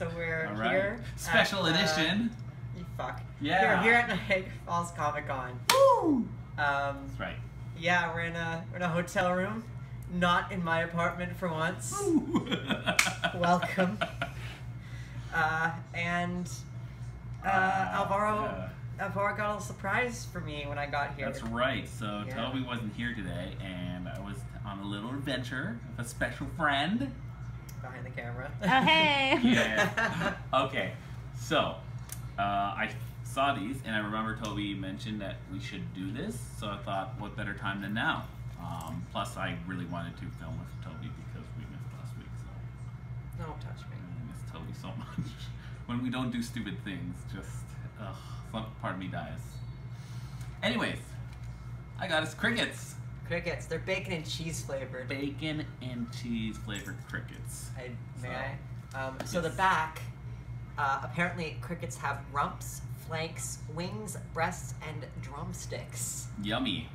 So we're All right. here. Special at, uh, edition. you fuck. Yeah. We're here at Niagara Falls Comic Con. Woo! Um, That's right. yeah, we're in a we're in a hotel room, not in my apartment for once. Welcome. Uh, and uh, Alvaro Yeah. Alvaro got a little surprise for me when I got here. That's right. So Yeah. Toby wasn't here today, and I was on a little adventure with a special friend. Behind the camera. Oh, hey. Yeah. okay. So, uh, I saw these, and I remember Toby mentioned that we should do this. So I thought, what better time than now? Um, plus, I really wanted to film with Toby because we missed last week. So Don't touch me. I miss Toby so much. when we don't do stupid things, just ugh, part of me dies. Anyways, I got us crickets. Crickets. They're bacon and cheese flavored. Bacon and cheese flavored crickets. I, may So- I? Um, so the back, uh, apparently crickets have rumps, flanks, wings, breasts, and drumsticks. Yummy.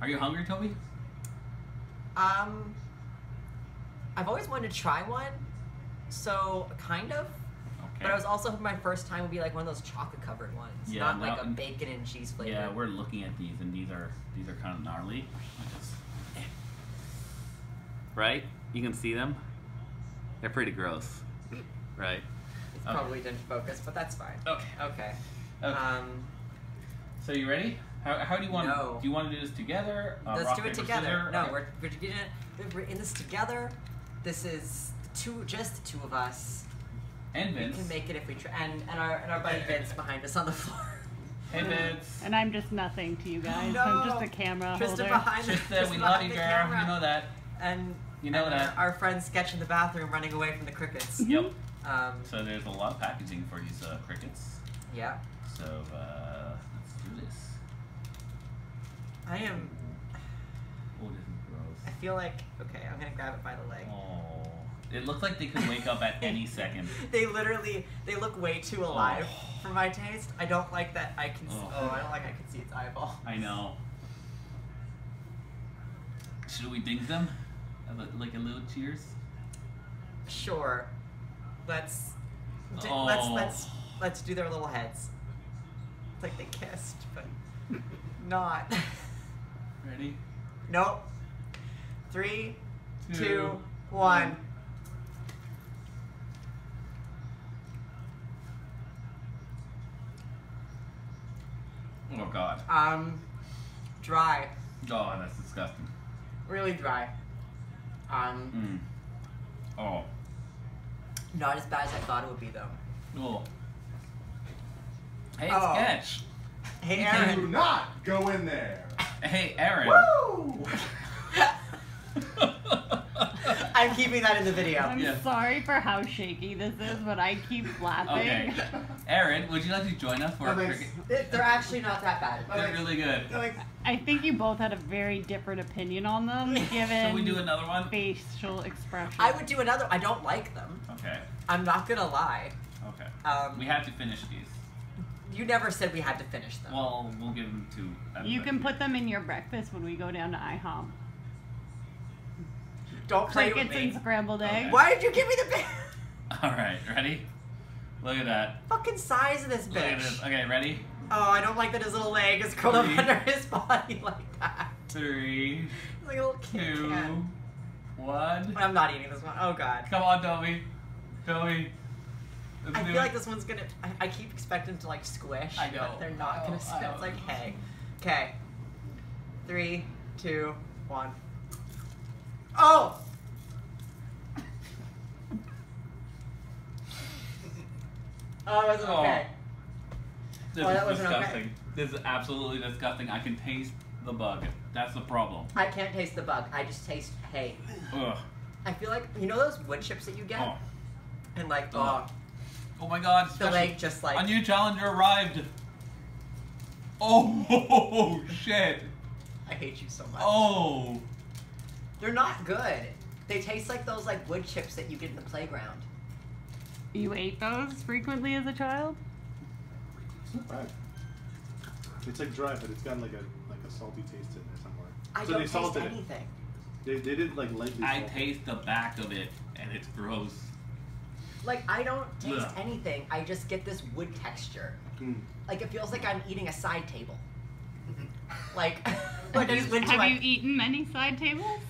Are you hungry, Toby? Um, I've always wanted to try one, so kind of. Okay. But I was also hoping my first time would be like one of those chocolate covered ones, Yeah, not like a bacon and cheese flavor. Yeah, we're looking at these, and these are these are kind of gnarly. Right? You can see them. They're pretty gross. Right. It's Okay. probably didn't focus, but that's fine. Okay. Okay. Okay. Um, So you ready? How, how do you want? No. Do you want to do this together? Uh, let's rock, do it paper, together. scissor? No, Okay. we're we're. We're in this together. This is two, just the two of us. And Vince. We can make it if we try. And and our and our buddy Vince behind us on the floor. Hey Vince. And I'm just nothing to you guys. No. I'm just a camera Tristan holder. behind the Tristan, we love you, the girl. camera. You know that. And You know and that. Our, our friend sketch in the bathroom running away from the crickets. Yep. Um, So there's a lot of packaging for these uh, crickets. yeah. So uh, let's do this. I am. Oh, this is gross. I feel like okay. I'm gonna grab it by the leg. Oh, it looked like they could wake up at any second. They literally they look way too alive Oh. for my taste. I don't like that I can. Oh. Oh, I oh. don't like I can see its eyeball. I know. Should we dink them? Like a little cheers? Sure. Let's. d- Oh. Let's let's let's do their little heads. It's like they kissed, but not. Ready? nope. Three, Two, two, one. Oh God. Um, dry, Oh, that's disgusting. really dry. Um, Mm. Oh. not as bad as I thought it would be though. Oh. Hey, Oh. Sketch. Hey, You Do not go in there. Hey, Aaron. Woo! I'm keeping that in the video. I'm Yeah. sorry for how shaky this is, but I keep laughing. okay. Aaron, would you like to join us for That a cricket? They- They're actually not that bad. They're really good. Like, I think you both had a very different opinion on them, given Should we do another one? facial expression. I would do another. I don't like them. Okay. I'm not gonna lie. Okay. Um, We have to finish these. you never said we had to finish them. Well, we'll give them to. You can put them in your breakfast when we go down to IHOP. Don't play with Crickets me. and scrambled Okay. eggs. Why did you give me the big All right. Ready? Look at that. fucking size of this Look at this. bitch? Okay. Ready? Oh, I don't like that his little leg is curled up under his body like that. Three, It's like a little kid two, can. one. I'm not eating this one. Oh god. Come on, Toby. Toby. Let's I do feel it. like this one's gonna. I, I keep expecting to like squish. I know. But they're not I gonna. know, Squish. I know. It's like hey. Okay. Three, two, one. Oh. Oh, that wasn't Oh. okay. This Oh, that is wasn't okay. disgusting. This is absolutely disgusting. I can taste the bug. That's the problem. I can't taste the bug. I just taste hay. Ugh. I feel like you know those wood chips that you get, Oh. and like Ugh. oh, Oh my god. the special- leg just like A new challenger arrived. Oh shit. I hate you so much. Oh. They're not good. They taste like those like wood chips that you get in the playground. You ate those frequently as a child? It's not bad. It's like dry, but it's got like a like a salty taste in there somewhere. I so don't they taste salted it. anything. They, they didn't like lightly. I salt it. taste the back of it and it's gross. Like I don't taste Ugh. anything. I just get this wood texture. Mm. Like it feels like I'm eating a side table. like, like I just went to Have my. you eaten many side tables?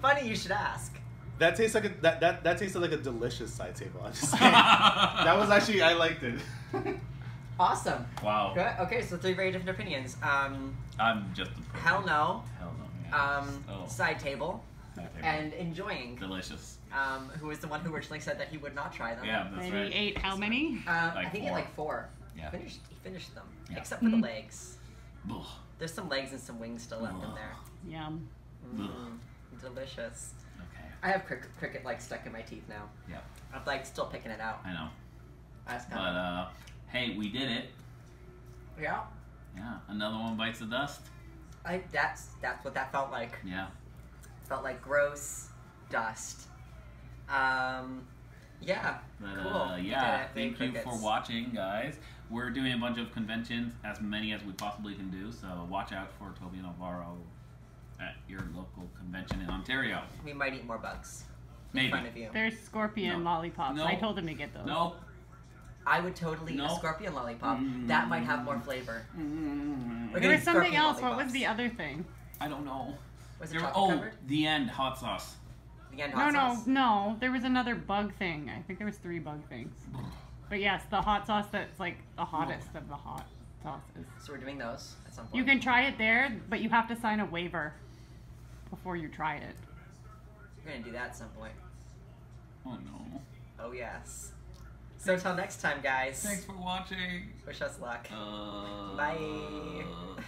Funny you should ask. That tastes like a that, that that tasted like a delicious side table. I'm just saying. that was actually I liked it. Awesome. wow. Good. Okay, so three very different opinions. Um, I'm just a hell no. Hell no. Yeah. Um, oh, side table that table. and enjoying. delicious. Um, who was the one who originally said that he would not try them? Yeah, that's And he ate how many? Um, I Like think he had like four. Yeah. Finished. He finished them, Yeah. except for the Mhm. legs. Ugh. There's some legs and some wings still left in there. Yum. Ugh. Mm, delicious. Okay. I have cricket, cricket like stuck in my teeth now. Yep. I'm like still picking it out. I know. That's But of uh, hey, we did it. yeah. Yeah. Another one bites the dust. I that's that's what that felt like. Yeah. Felt like gross dust. Um, yeah. But cool. uh, We yeah, did it. thank you for watching, guys. We're doing a bunch of conventions, as many as we possibly can do. So watch out for Toby and Alvaro at your local convention in Ontario. We might eat more bugs. Maybe. In front of you. There's scorpion No. lollipops. No. I told him to get those. No. I would totally eat No. a scorpion lollipop. Mm. That might have more flavor. We're There getting was something scorpion else. What was lollipops. the other thing? I don't know. Was it There- chocolate oh, covered? the end hot sauce. The end No, hot no, sauce? no. There was another bug thing. I think there was three bug things. But yes, the hot sauce that's like the hottest of the hot sauces. So we're doing those at some point. You can try it there, but you have to sign a waiver before you try it. We're gonna do that at some point. Oh no. Oh yes. So until next time, guys. Thanks for watching. Wish us luck. Uh, Bye.